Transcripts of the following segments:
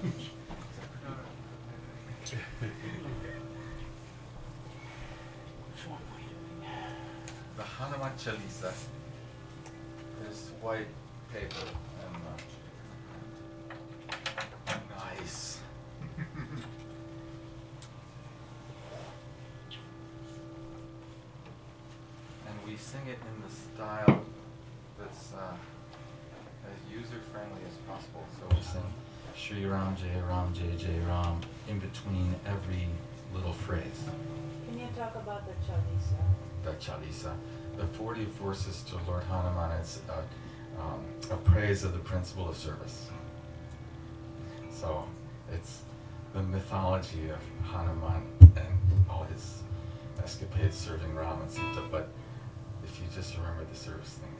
the Hanuman Chalisa is white paper. between every little phrase. Can you talk about the Chalisa? The Chalisa. The 40 verses to Lord Hanuman is a, um, a praise of the principle of service. So it's the mythology of Hanuman and all his escapades serving Ram and Sita, but if you just remember the service thing,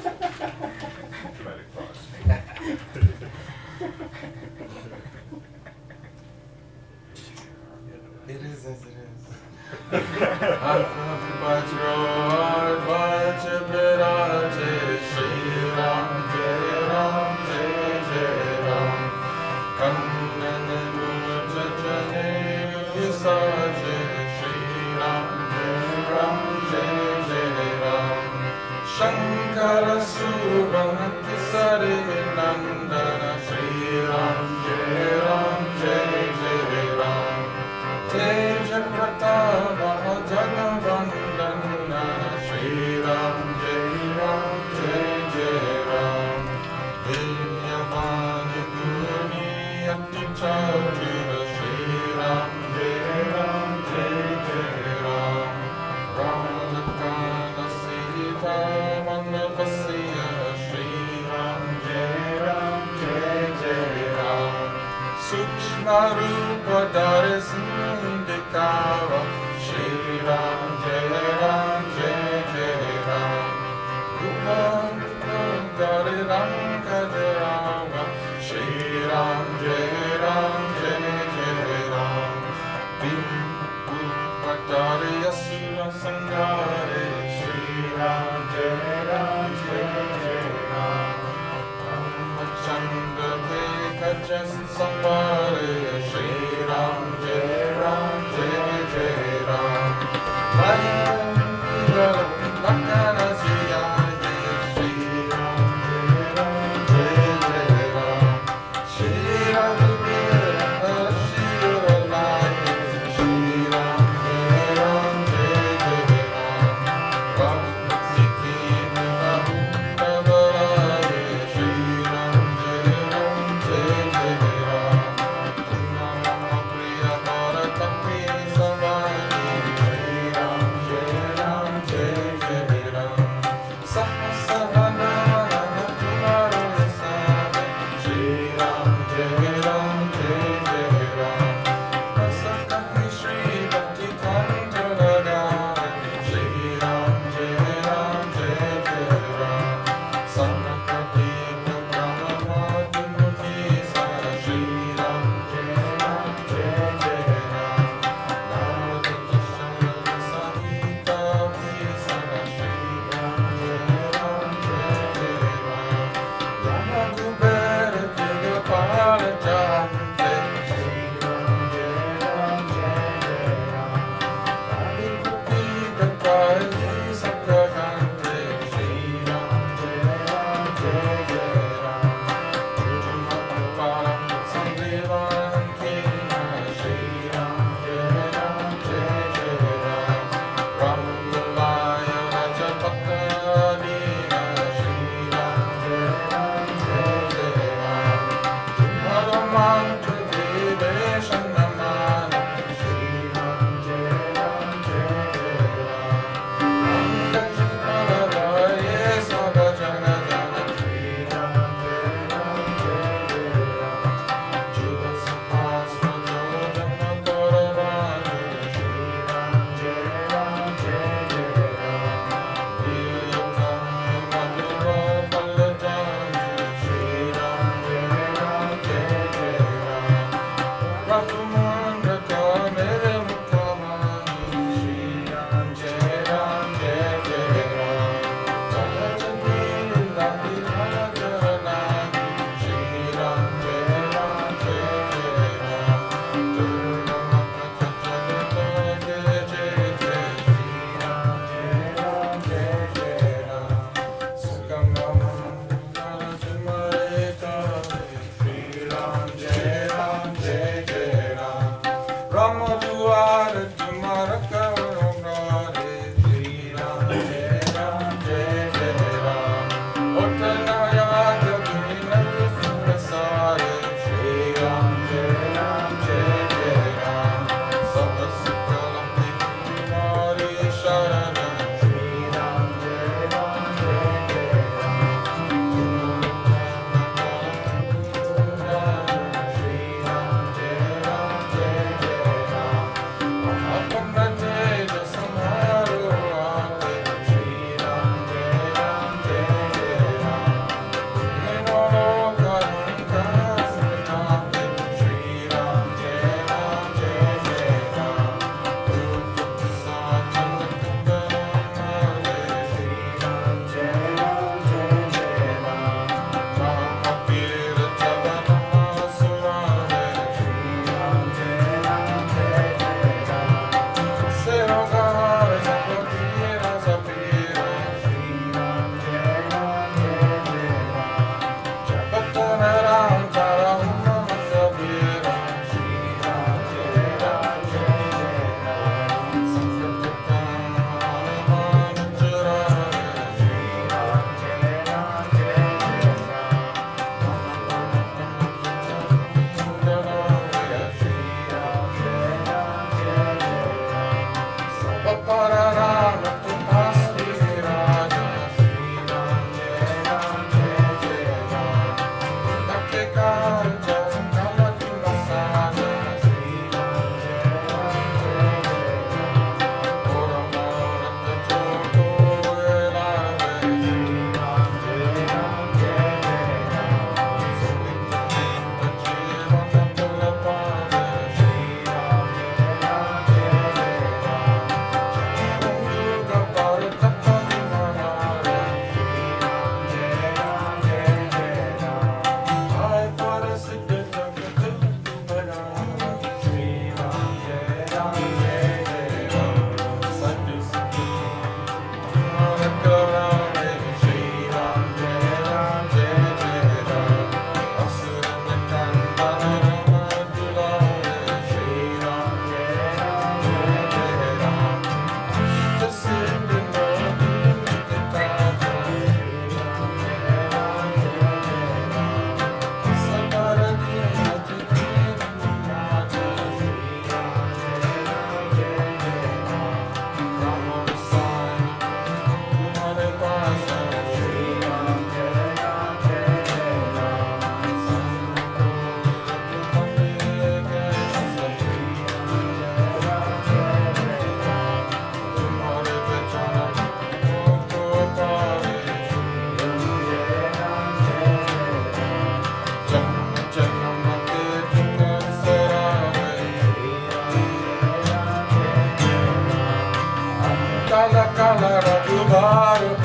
Jai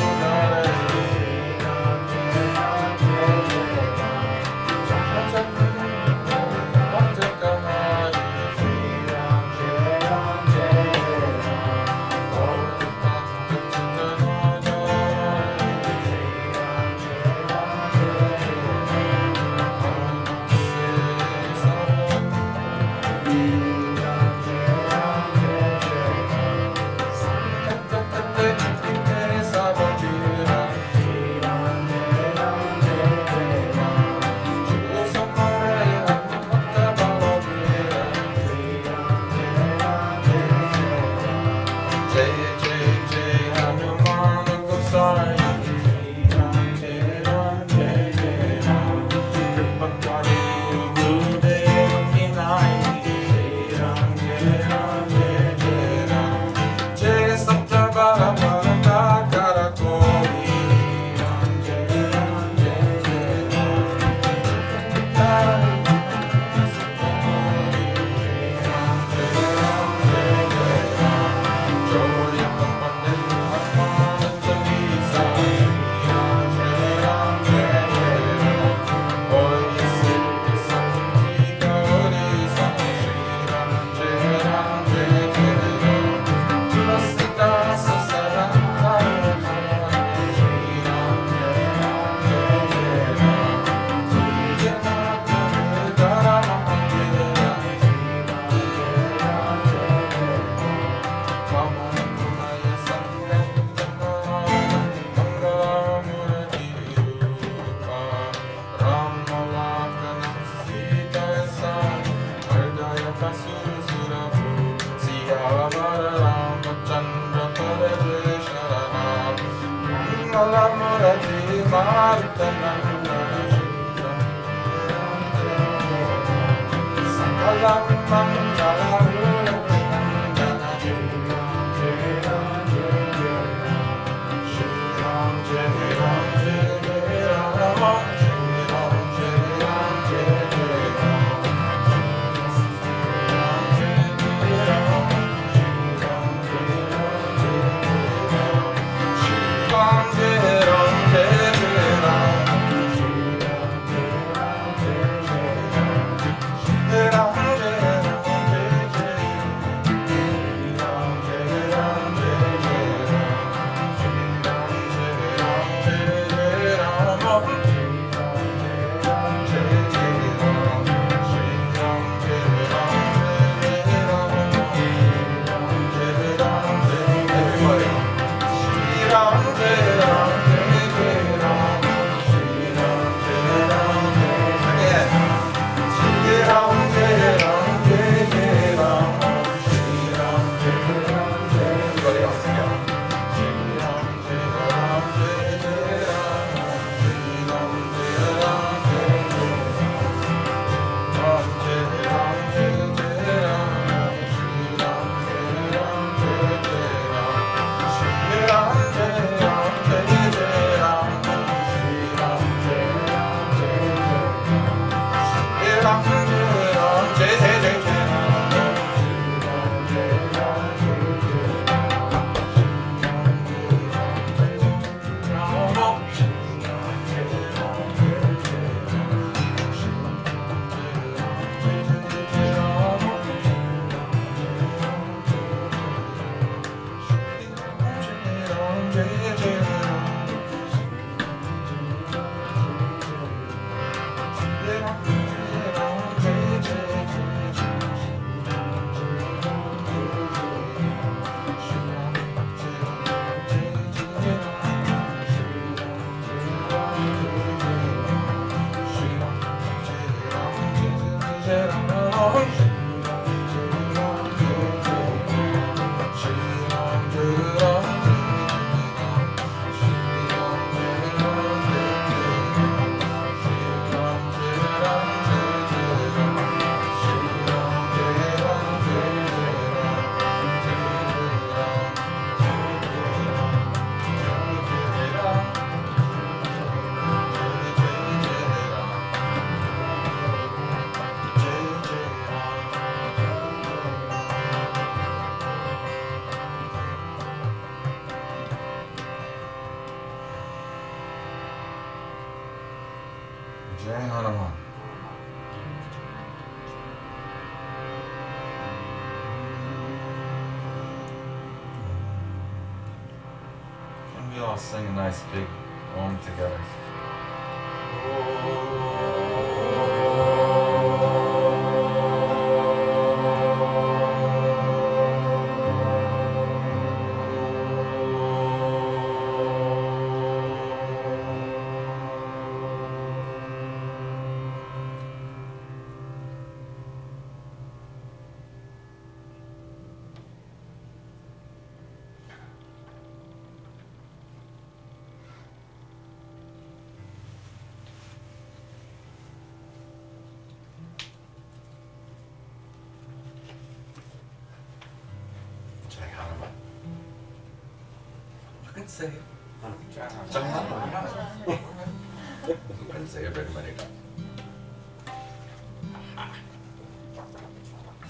say it very many times.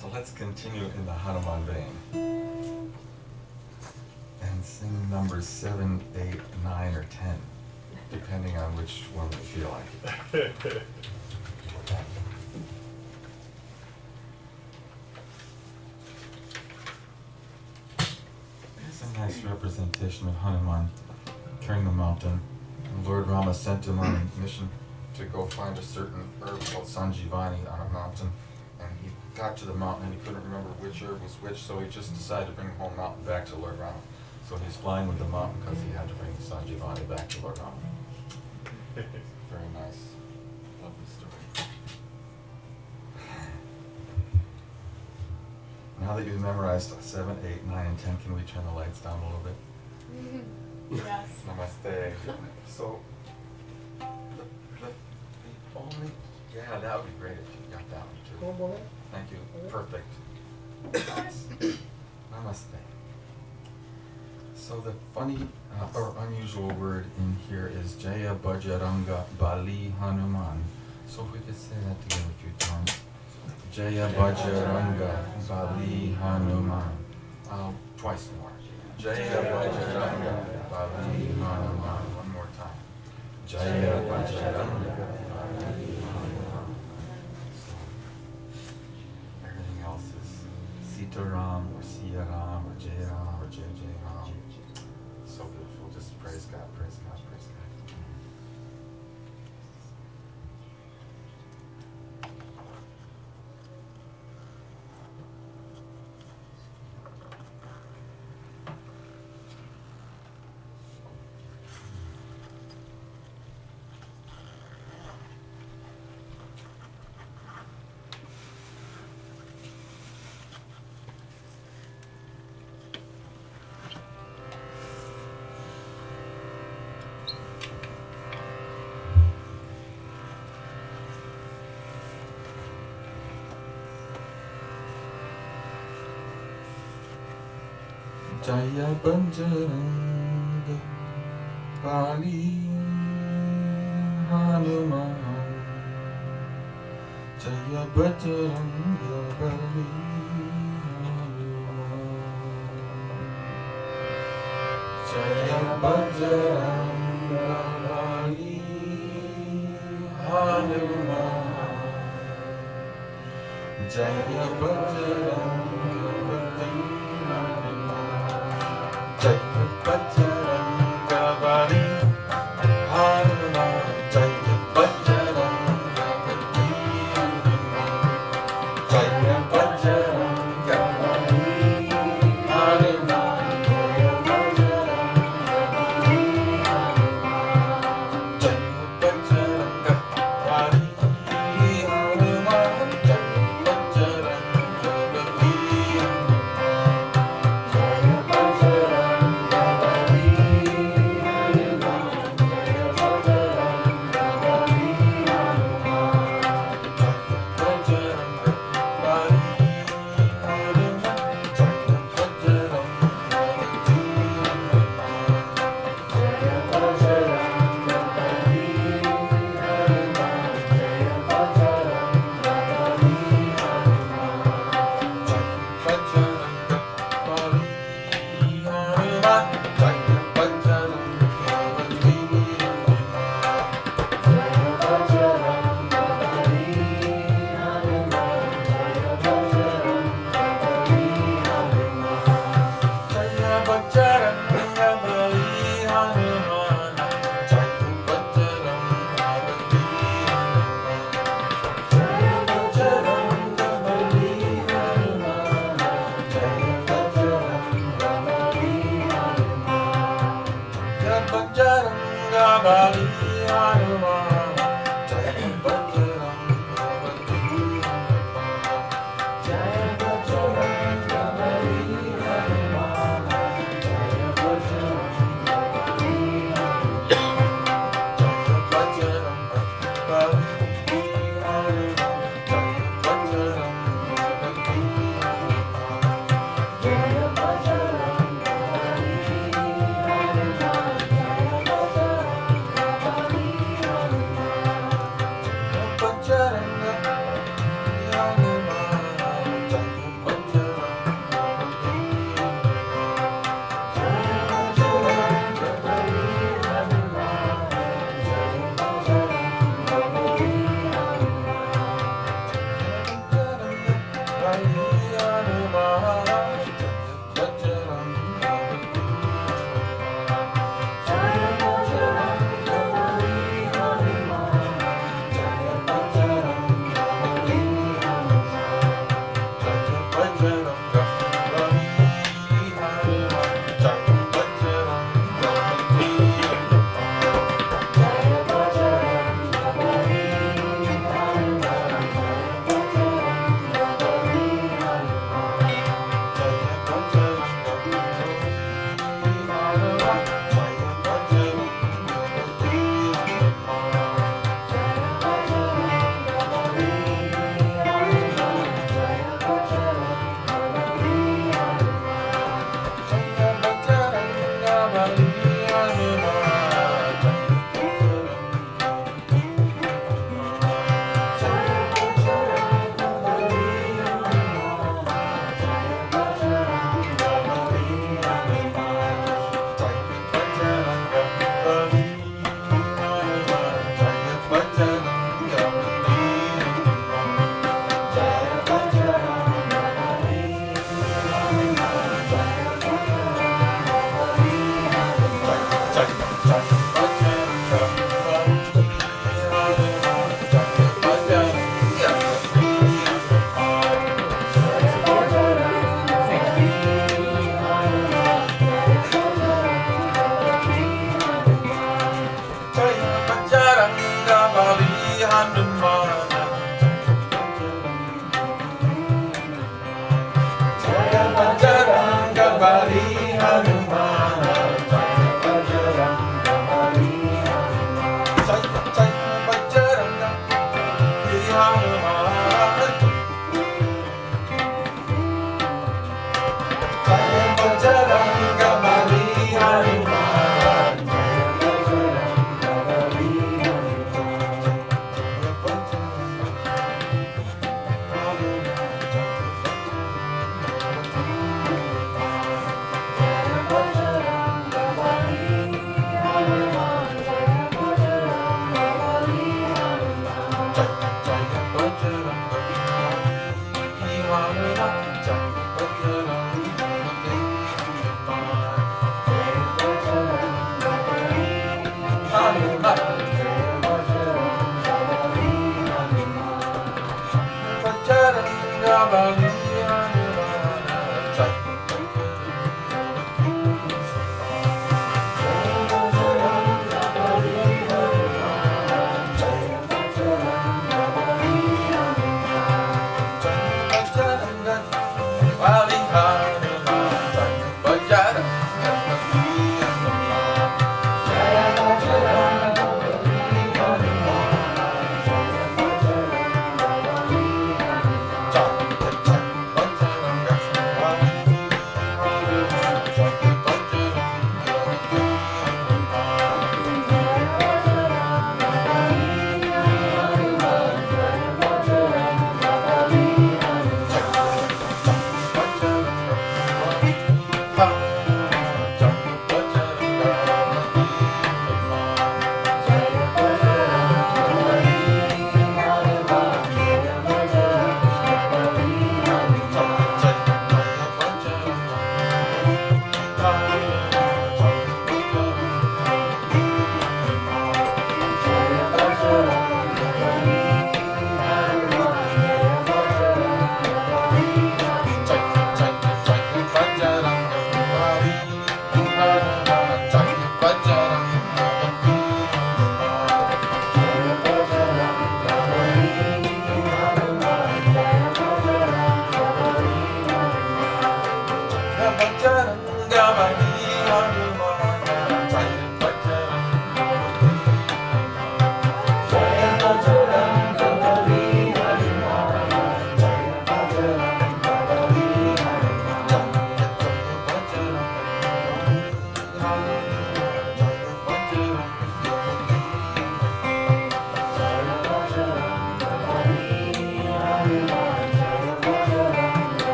So let's continue in the Hanuman vein. And sing numbers seven, eight, nine, or ten, depending on which one we feel like. Here's a nice representation of Hanuman carrying the mountain. And Lord Rama sent him on a mission to go find a certain herb called Sanjivani on a mountain. And he got to the mountain and he couldn't remember which herb was which, so he just decided to bring the whole mountain back to Lord Rama. So he's flying with the mountain because he had to bring Sanjivani back to Lord Rama. Very nice. Lovely story. Now that you've memorized seven, eight, nine, and ten, can we turn the lights down a little bit? Yes. Namaste. So, the, the, the only, yeah, that would be great if you got that one too. Thank you, perfect. Namaste. So the funny uh, or unusual word in here is Jaya Bajranga Bali Hanuman. So if we could say that together a few times. Jaya Bajranga Bali Hanuman. Um, twice more. Jaya Bajranga Bali Hanuman. One more time. Jaya Bajranga Jaya Bajranga Bali Hanuman Jaya Bajranga Bali Hanuman Jaya Bajranga Bali Hanuman Jaya Jaya Bajranga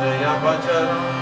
Jaya Bajranga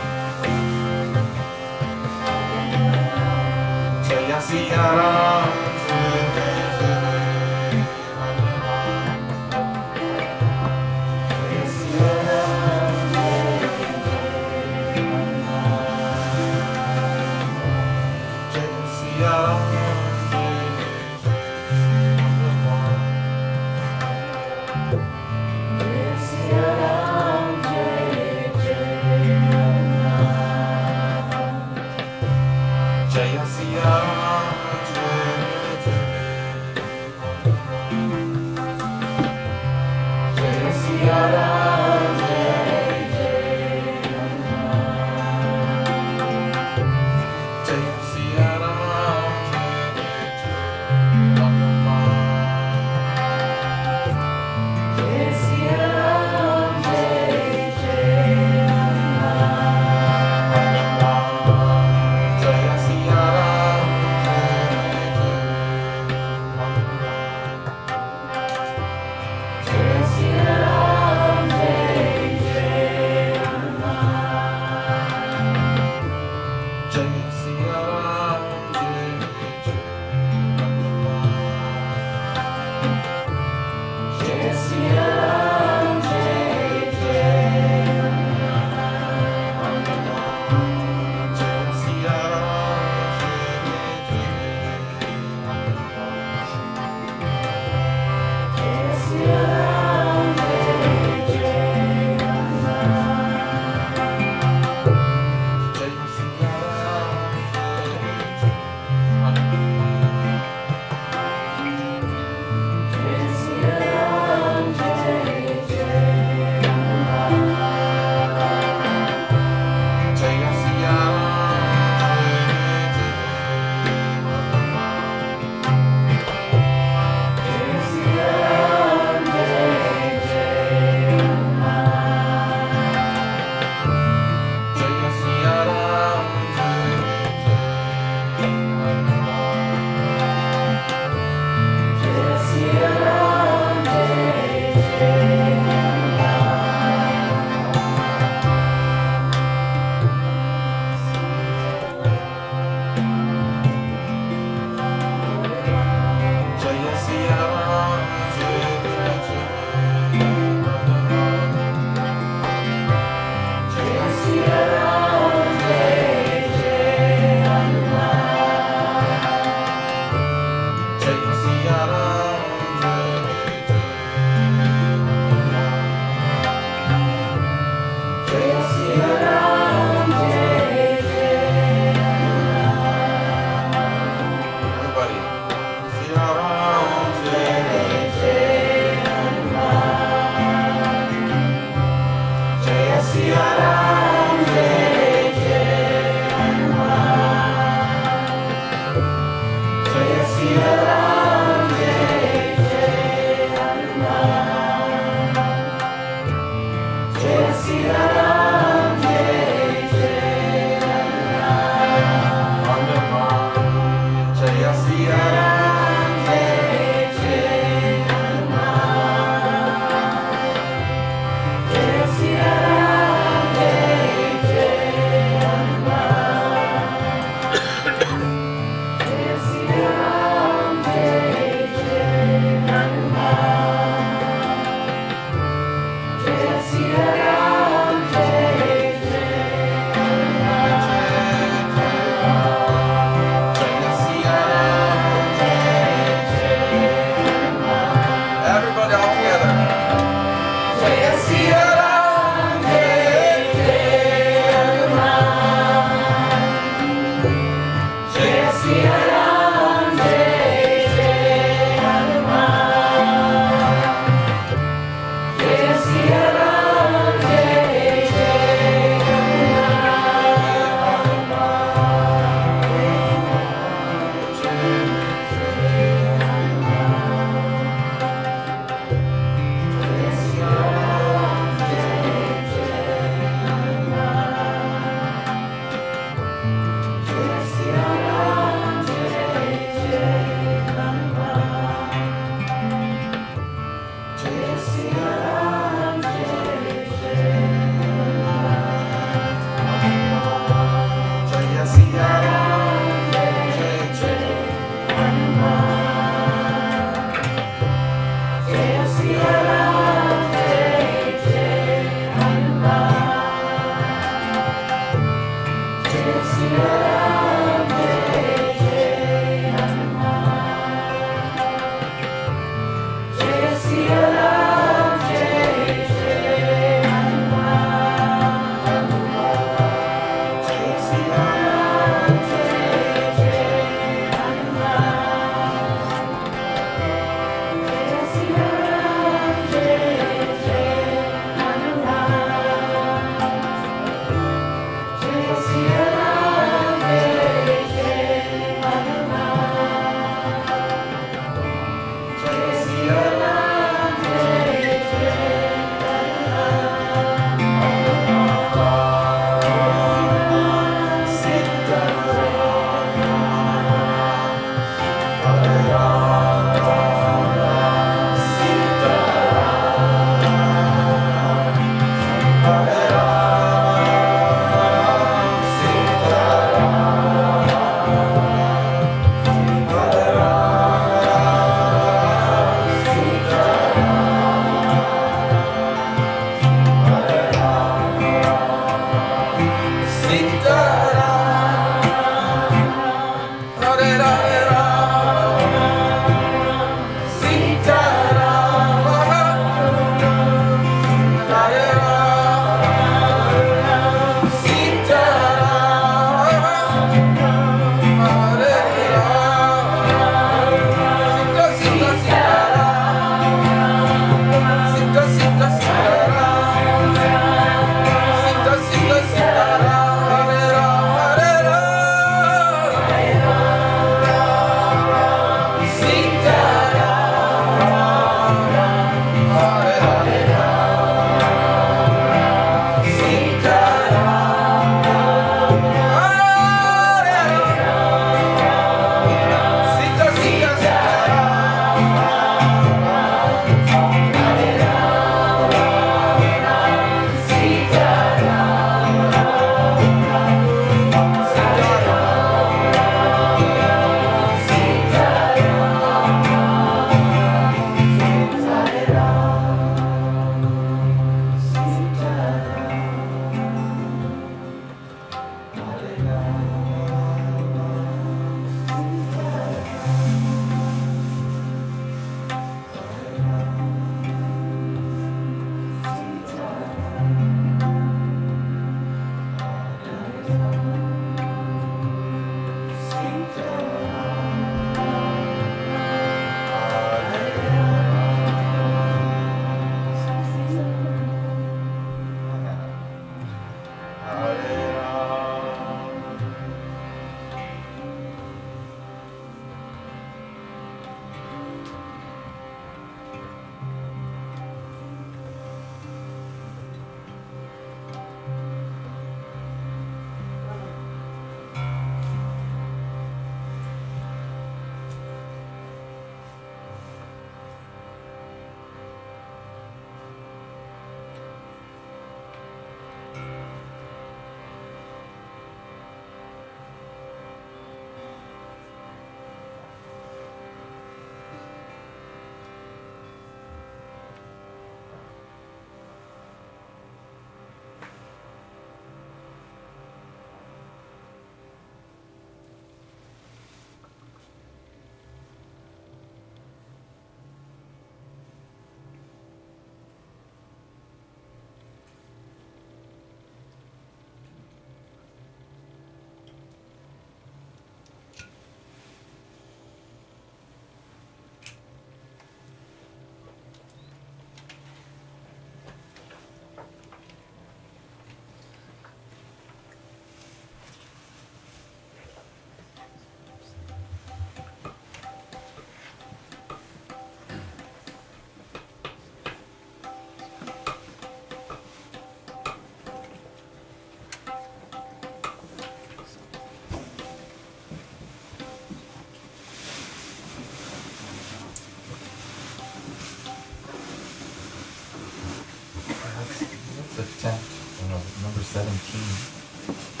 17.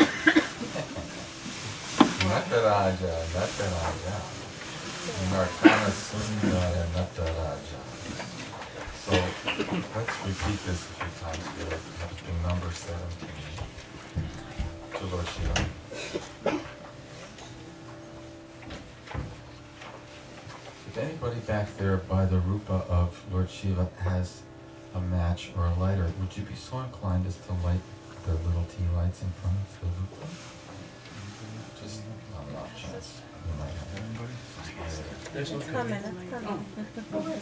Nataraja, Nataraja. Nartana Sundara Nataraja. So let's repeat this a few times here. Lifting number 17 to Lord Shiva. If anybody back there by the rupa of Lord Shiva has a match or a lighter, would you be so inclined as to light the little tea lights in front of the rupa? Just on the off chance. You might have It's coming, it's coming. Oh,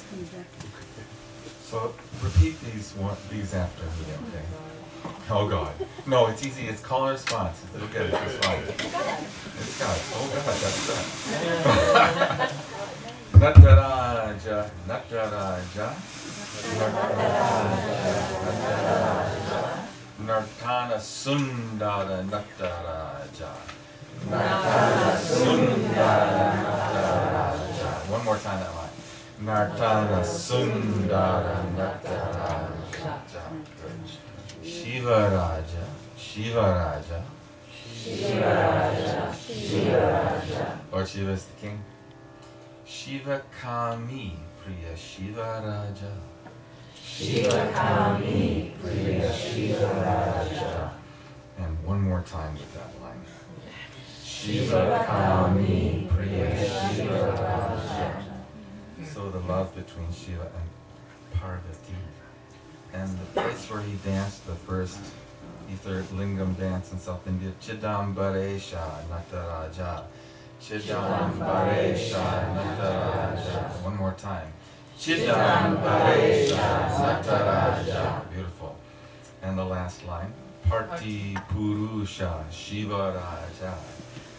so repeat these one, these after me, okay? Oh God. No, it's easy. It's call and response. It'll get it just fine. It's God. Oh God, that's that. Nataraja, Nataraja, Nartana Sundara Nataraja. Nartana Sundara Nataraja. One more time that line. Nartana Sundara Nataraja. Shiva Raja, Shiva Raja. Shiva Raja. shiva Lord Shiva is the king. Shiva Kami, Priya Shiva Raja. Shiva Kami, Priya Shiva Raja. And one more time with that line. Shiva Kami, Priya Shiva Raja. So the love between Shiva and Parvati. And the place where he danced the first ether lingam dance in South India, Chidambaresha Nataraja. Chidambaresha Nataraja. One more time. Chidambaresha Nataraja. Beautiful. And the last line. Parti Purusha Shiva Raja.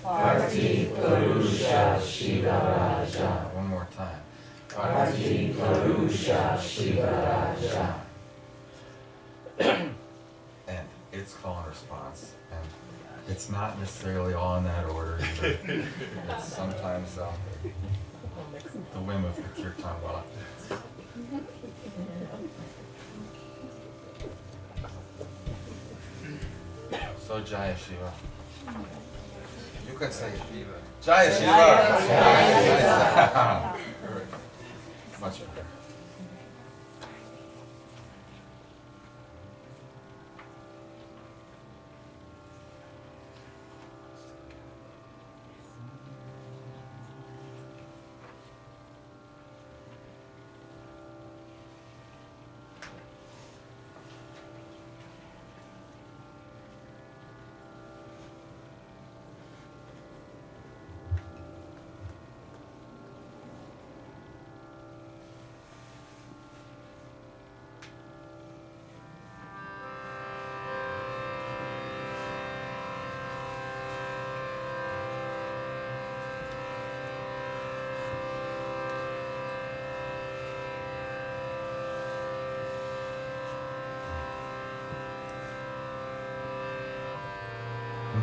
Parti Purusha Shiva Raja. One more time. Parti Purusha Shiva Raja. and it's call and response. And it's not necessarily all in that order either. it's sometimes um, the whim of the kirtan wala. So Jaya Shiva. You can say Shiva. Jaya Shiva. Jaya Shiva. Much better.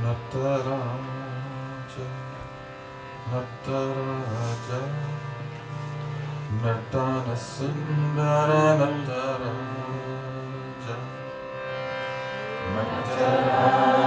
Nataraja, Nataraja, Natana Sundara Nataraja, Nataraja,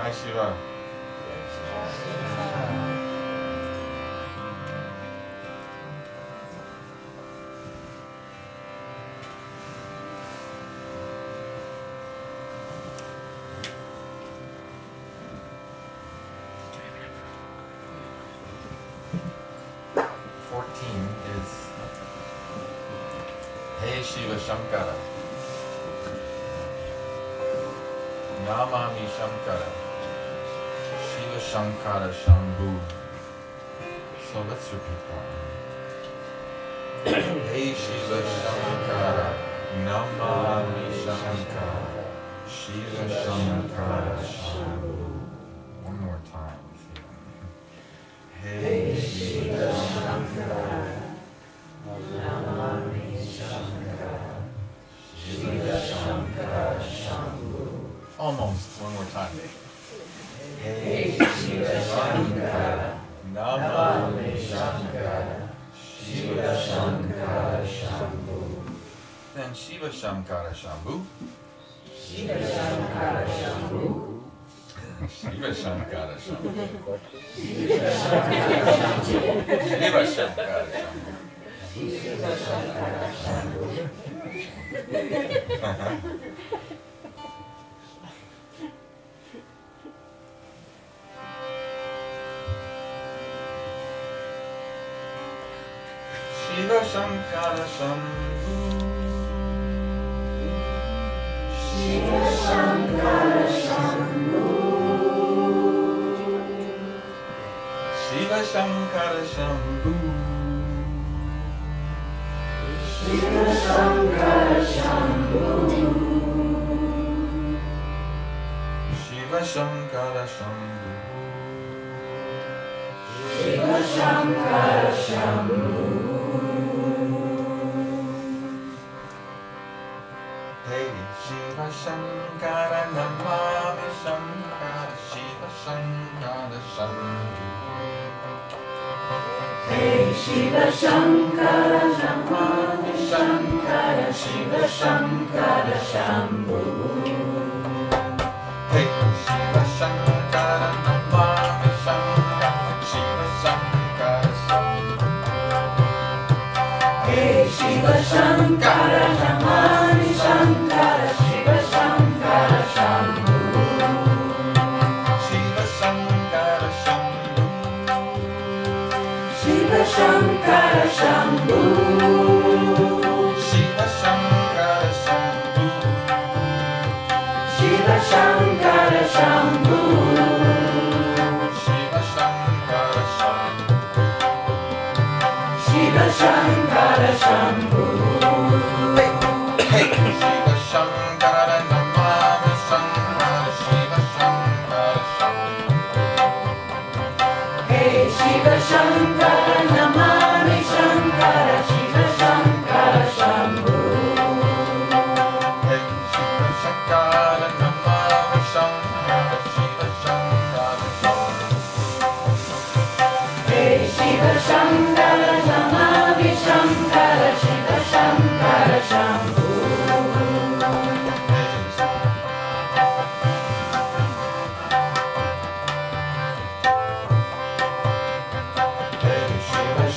来週は。Shankara Shambhu. So let's repeat that one. hey Shiva Shankara, Namami Shankara, Shiva Shankara. Shankar Shiv Shankar Shankar Shambhu. Shiva Shankar Shambhu. Hey, Shiva Shankara Namami Shankara Shiva Shankara Shambhu. Hey, Shiva Shankara Namami Shankara Shiva Shankara Shambhu. ङ्कर Shiv शङ्करम् Shiv Shankar Shambhu Shiv शङ्करङ्कर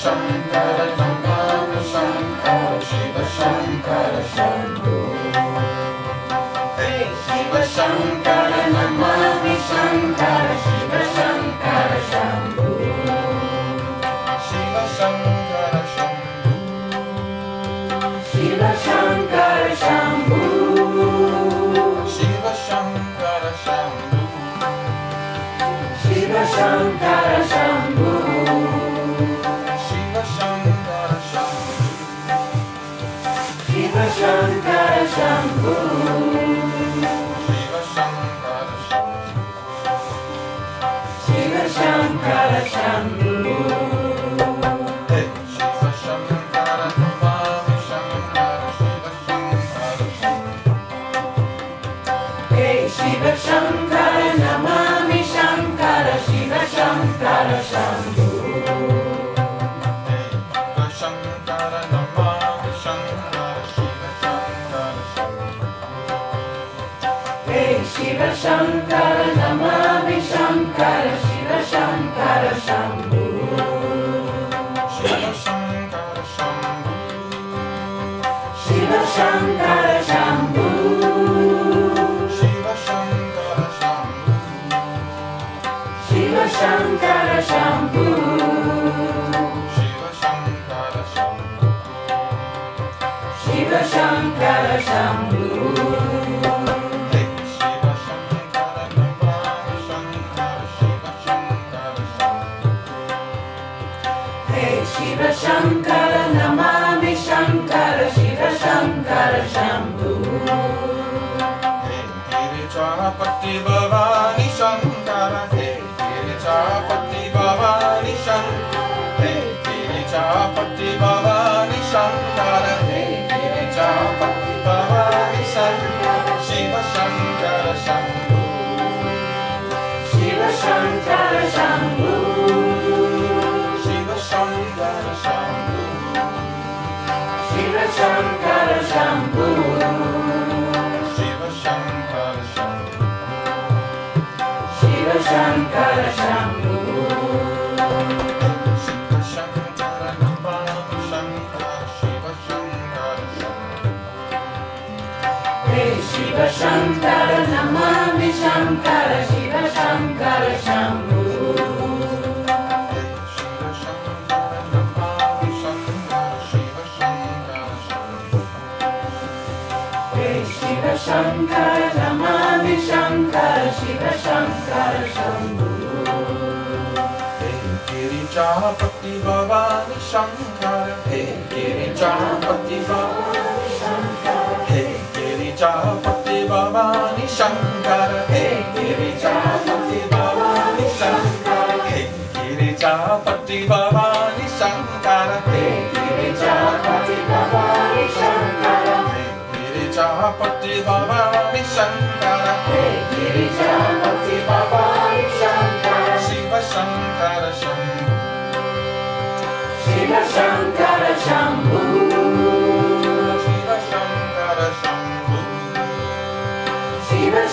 Shankar Shankar Shankar Shiv Shankar Shambho Shiv Shankar Namami Shankar Shiv Shankar Shambho Shiv Shankar Shambho Shiv Shankar Shambho Shiv Shankar Shambho Shiv Shankar Shambho Yeah. वाङ्कर Shiv Shankar Shiv Shankar चिभवानि Shankar च पति भवानि शङ्कर च प्रति भवानि शङ्कर शङ्कर शिव शङ्कर शम्भु शिव शङ्कर शम्भु शिव शङ्कर शम्भु शिव शङ्कर शम्भु शिव शङ्कर शम्भु शिव शङ्कर शम्भु शङ्कर नमामि शङ्कर शिव शङ्कर शम्भु। शिव शङ्कर नमामि शङ्कर शिव शङ्कर शम्भु। गिरिजापति भवानि शङ्कर हे गिरिजापति भवानि भवानि शङ्कर हे गिरिजापति भवानि शङ्कर हे गिरिजापति भवानि शङ्कर हे गिरिजापति भवानि शङ्कर हे गिरिजापति भवानि शङ्कर हे Girijapati Bhavani Shankar Shiv Shankar Shambhu Shiv Shankar Shambhu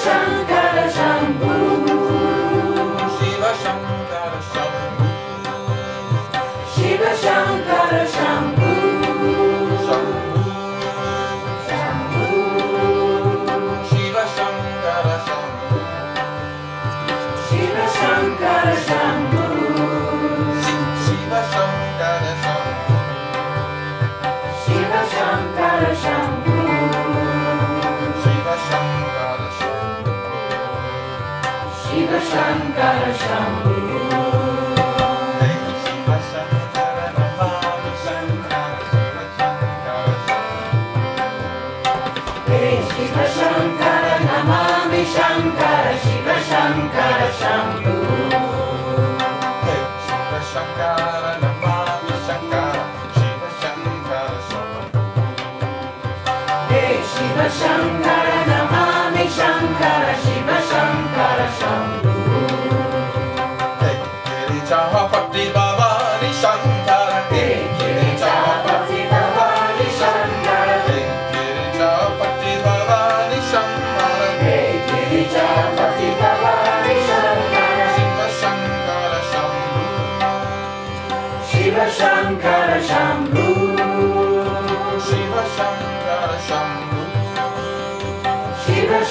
Shankar Shambhu. darsham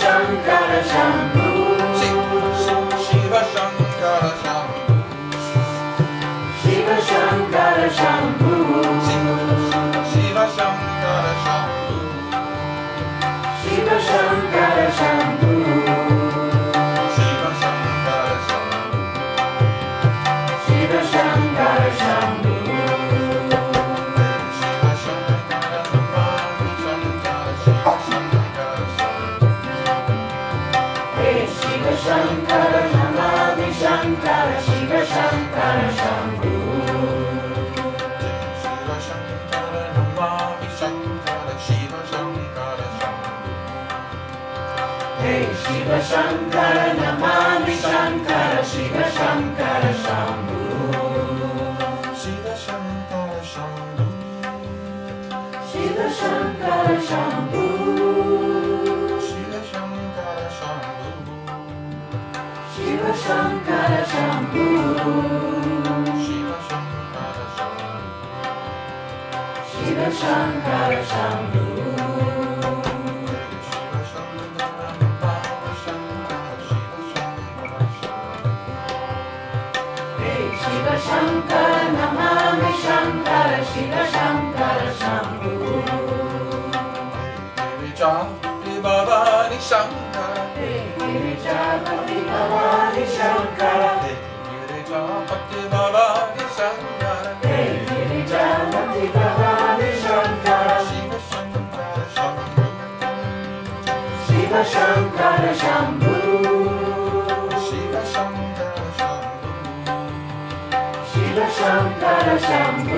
Shankar Shambho Shiv Shankar Shambho Shiv Shankar Shambho Shiv Shankar Shambho Shiv Shankar Shambho Shiv Shankar Namami Shankar Shiv Shankar Shambhu Shiv Shankar Shambhu Shiv Shankar Shambhu Shiv Shankar Shambhu Shiv Shankar Shambhu Shiv Shankar Shambhu Shiv Shankar Shambhu Shiv Shankar Shambho Chamundi Bhavani Shankar Girijapati Bhavani Shankar Girijapati Bhavani Shankar Girijapati Bhavani Shankar Shiv Shankar Shambho Shiv Shankar Shambho Shiv Shankar Shambho Shiv Shankar Shambho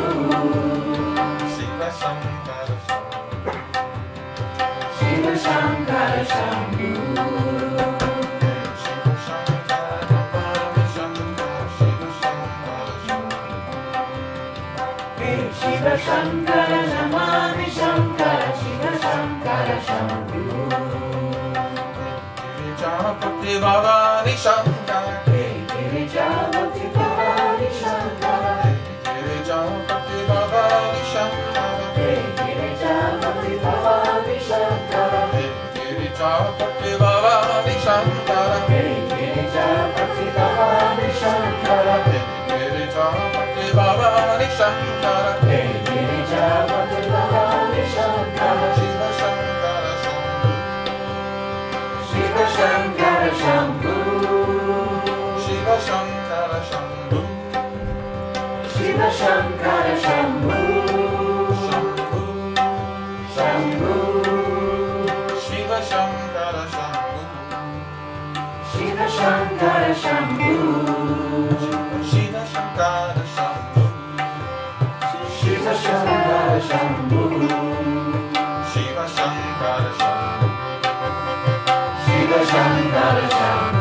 Shiv Shankar Namami Shankar Shiv Shankar Shambhu चापति Bhavani Shankar Chapati Baba Vishantara Jai Jai Chapati Baba Vishantara Shiva Shankara Shankara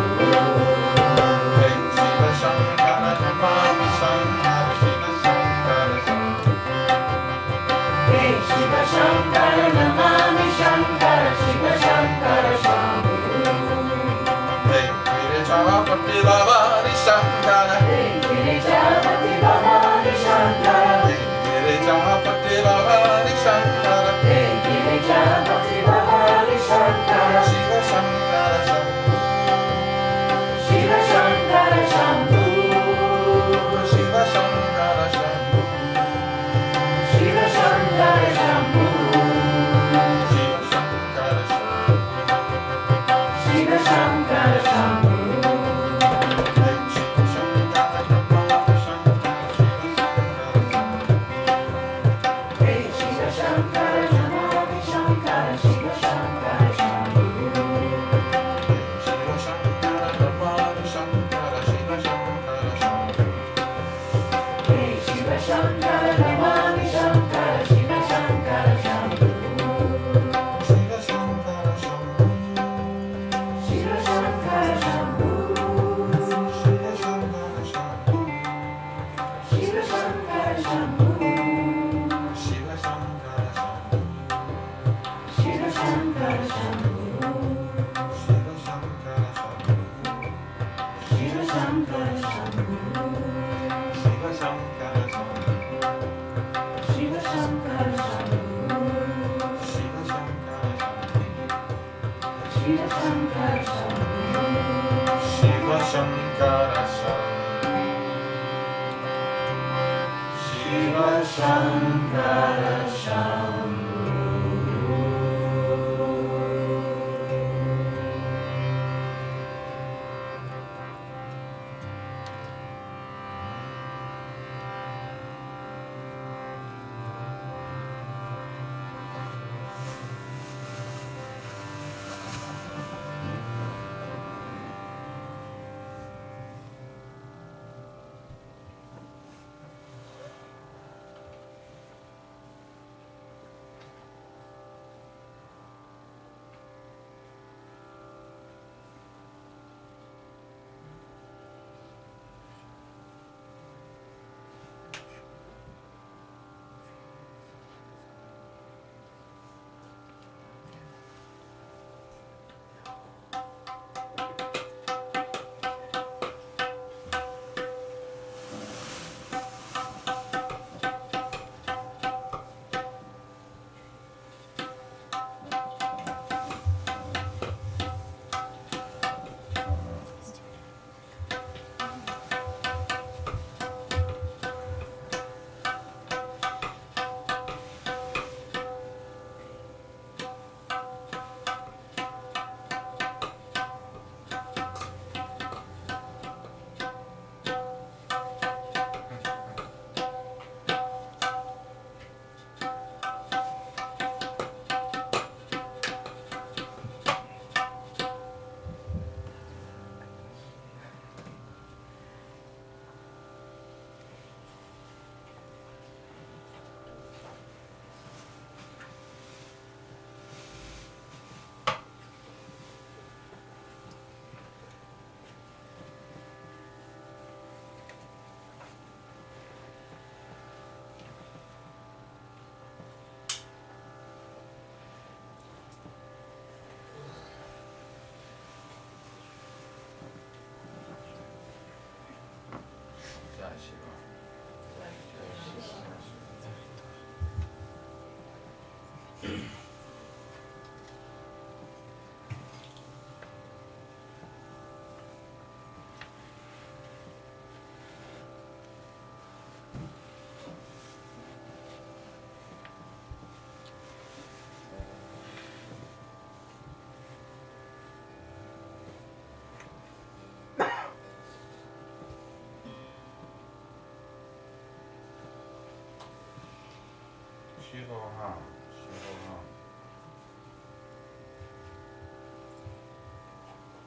虚构哈，虚构哈。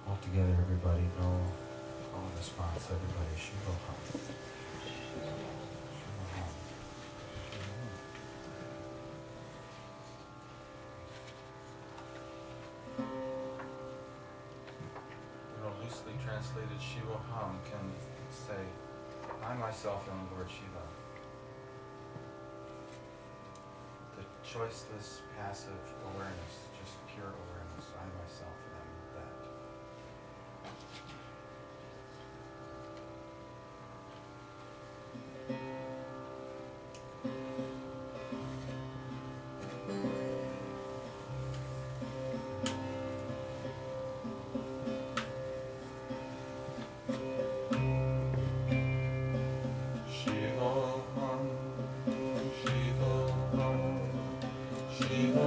All together, everybody, no on the spots, everybody, Shiva ha. You know, loosely translated Shiva Ham can say, I myself am Lord Shiva. choiceless passive awareness. Amen.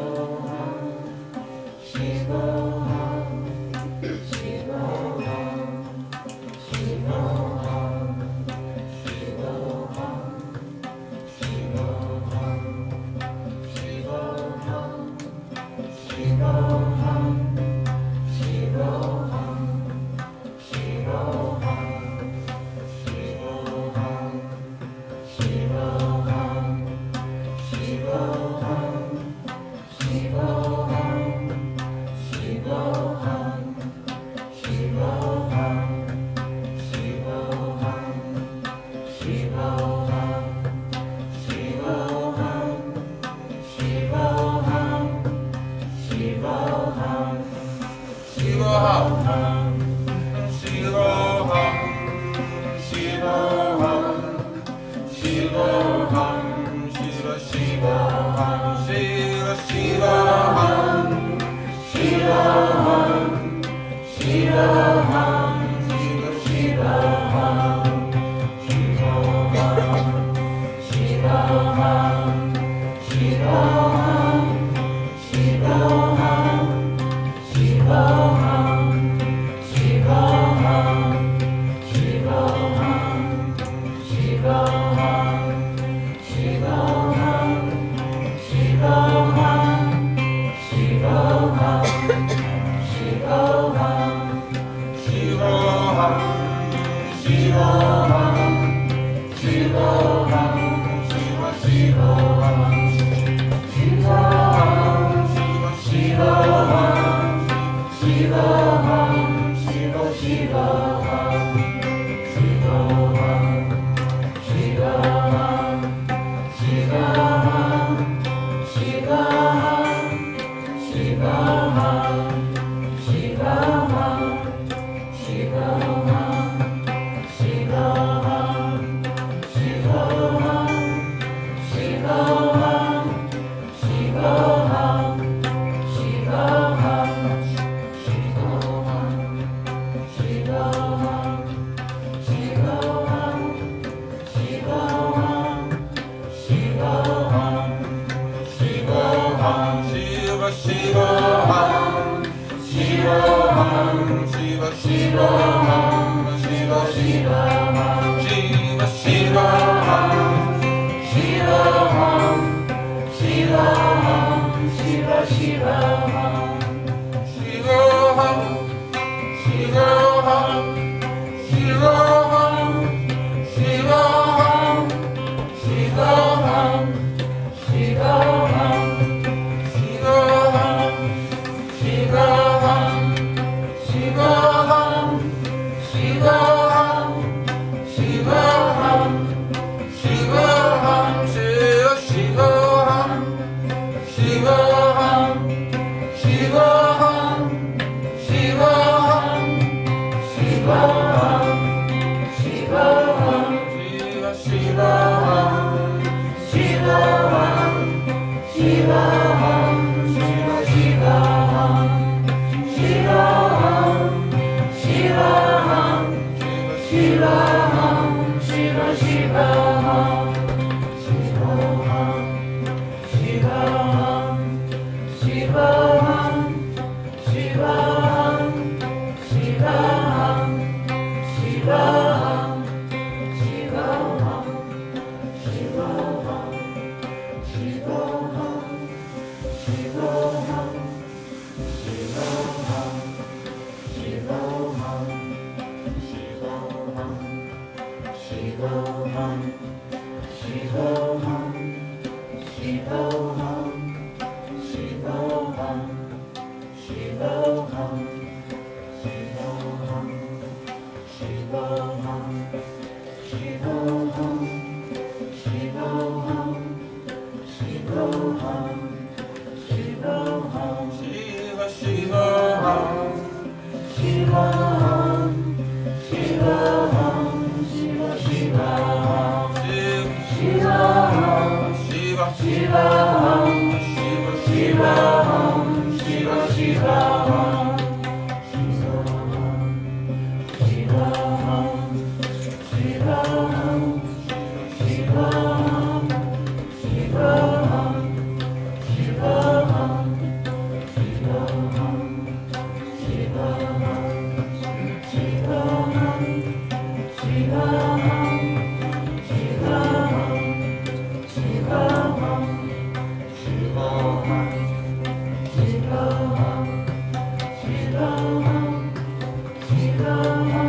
Oh. home.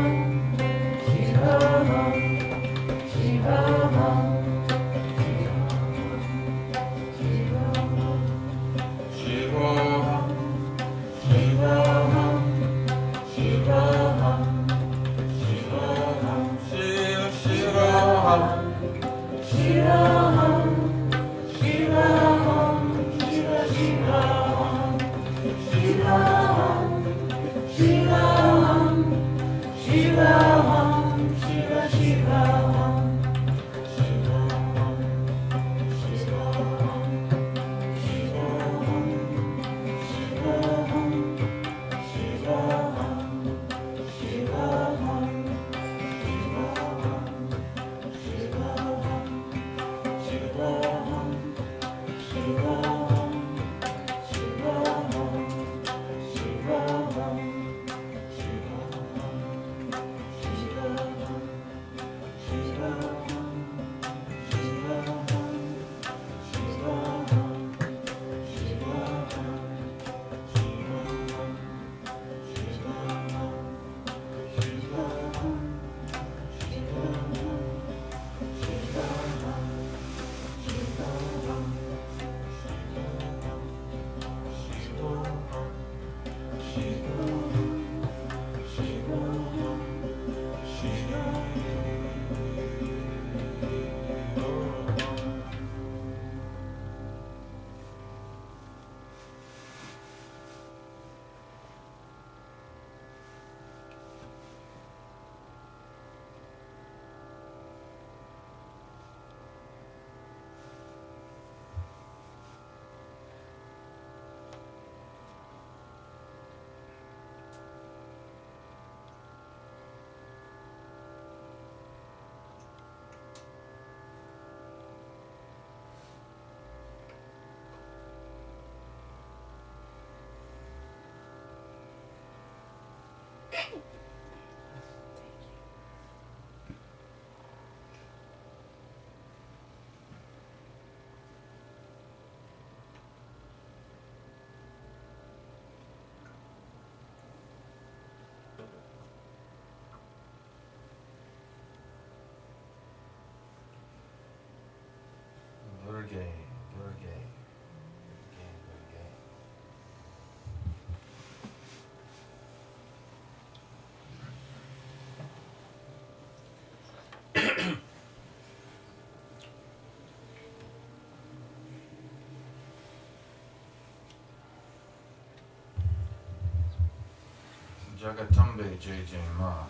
Jagatambe J J Ma.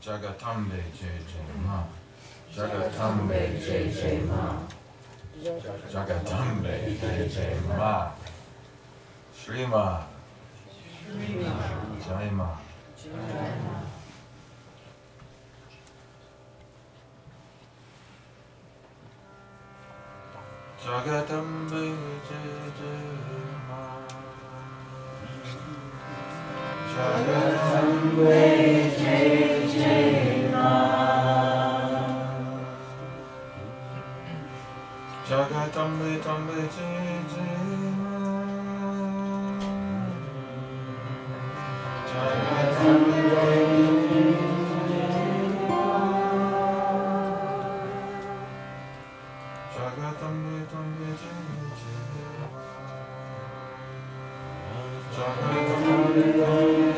Jagatambe J J Ma. Jagatambe J J Ma. Jagatambe J J Ma. Shri Ma, Jai Ma, Jagatambe Jai Jai Jagatamme Tamme Jai Jai Jai Jai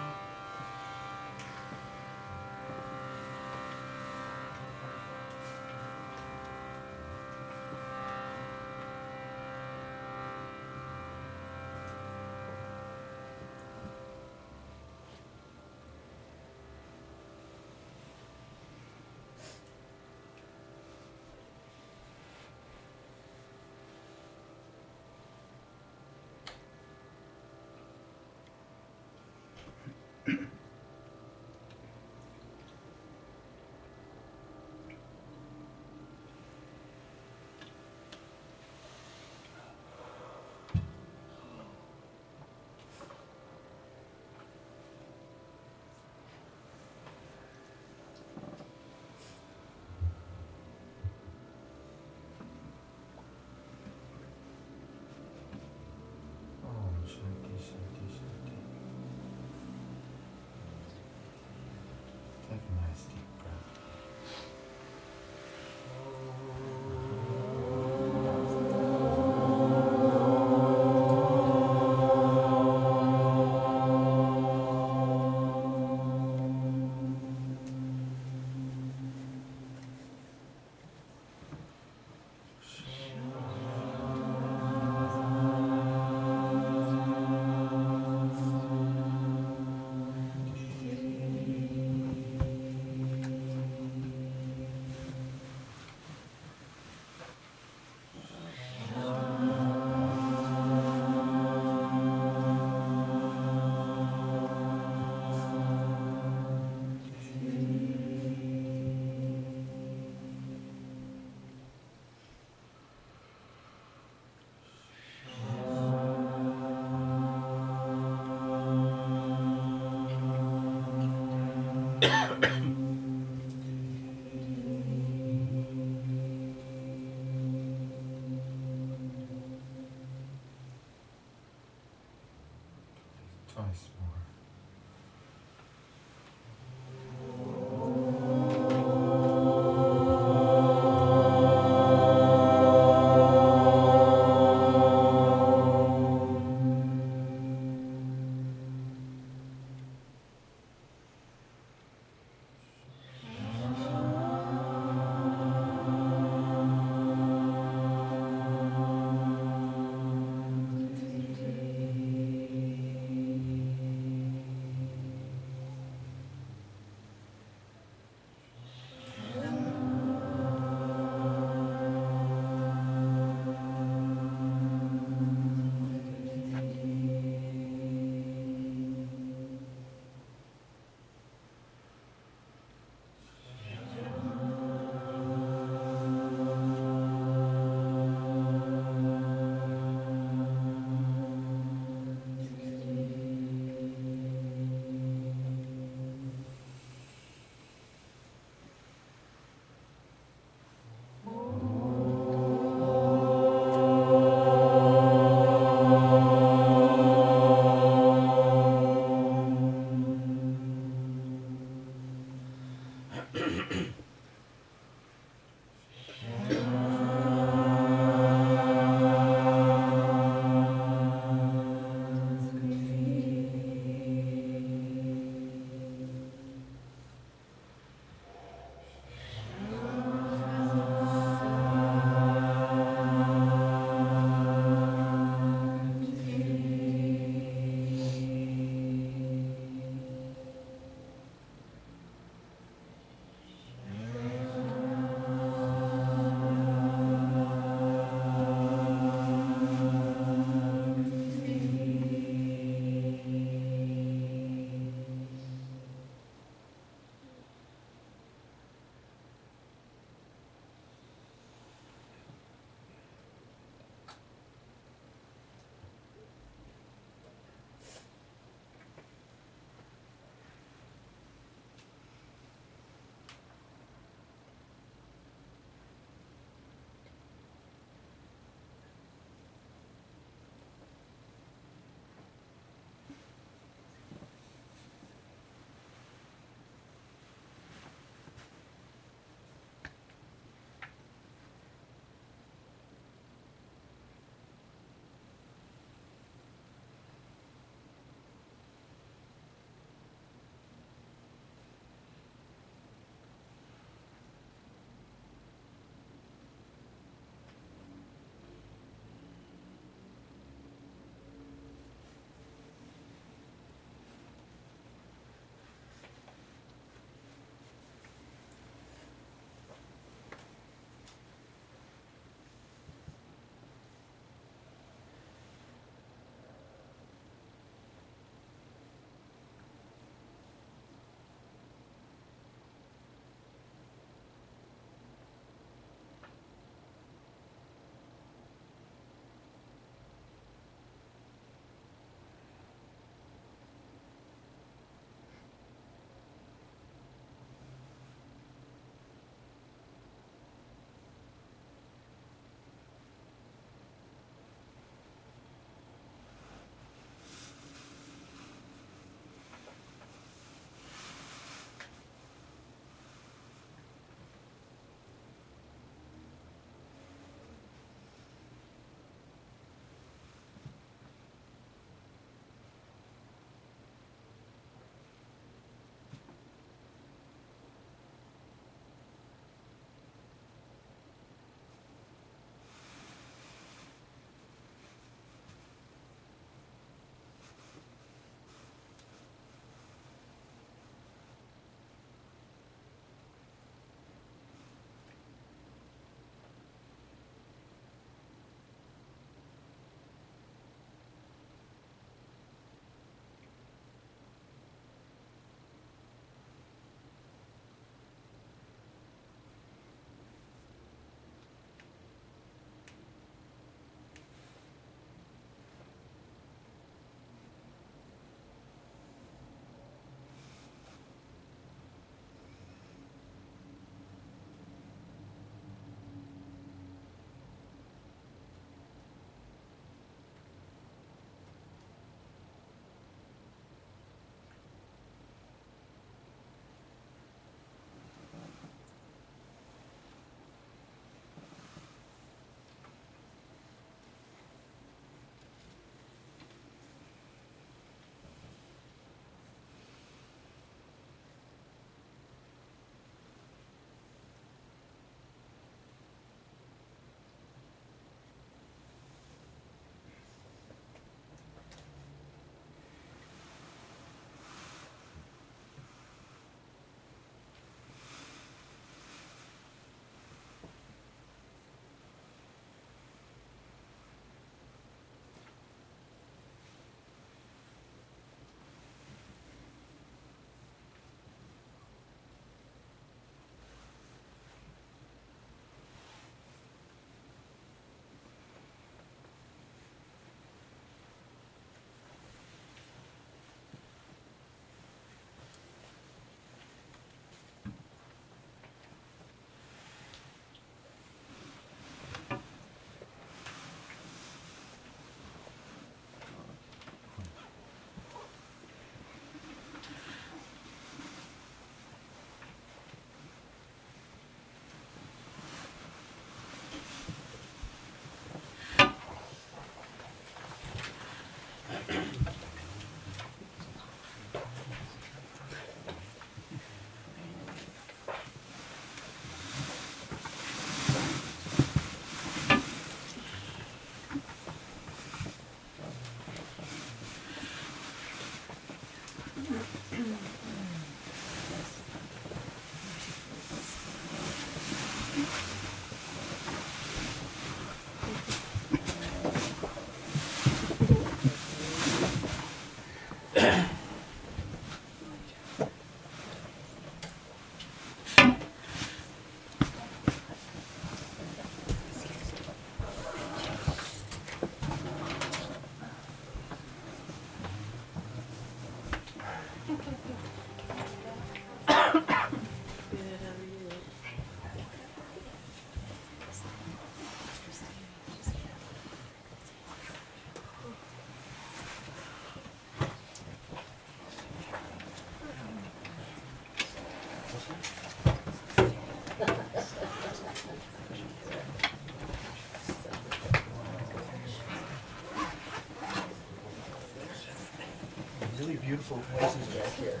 really beautiful places back here.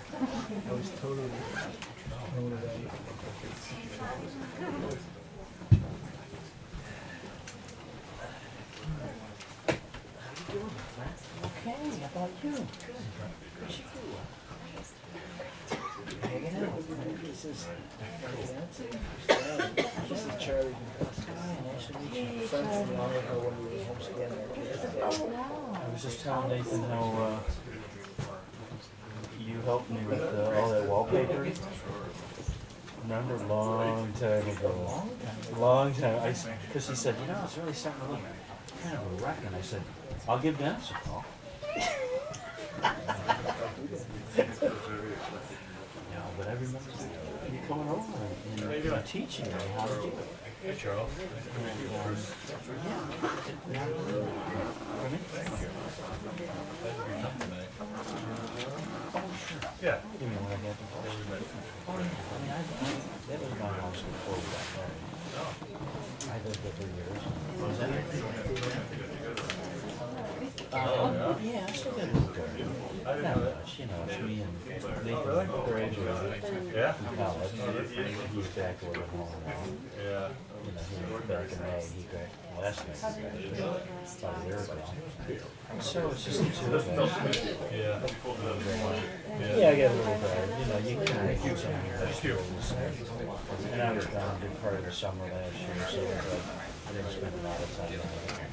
I was totally blown away. Okay, how about you? Out. This is. Nice to meet you. I was just telling Nathan how uh, you helped me with uh, all that wallpaper. Remember, long time ago. Long time. I because he said, you know, it's really starting to look kind of a wreck, and I said, I'll give Dennis a call. Yeah, but I remember you coming over and, and, and teaching me how to do it. Hey, Charles. And, yeah. Pardon me? Yeah. You mean I got the house? Yeah. I mean, I, I, that was my house before we got married. I lived there for years. Was that yeah, I still got live there. Not much, you know, it's me and Nathan graduated Yeah? college. He's back over home now. Yeah. You know, he back in May, he got, last graduated about a year ago. So it's just the two of us. Yeah. Yeah, I got a little bit, you know, you kind of keep some of your. And I was gone good part of the summer last year, so I didn't spend a lot of time there.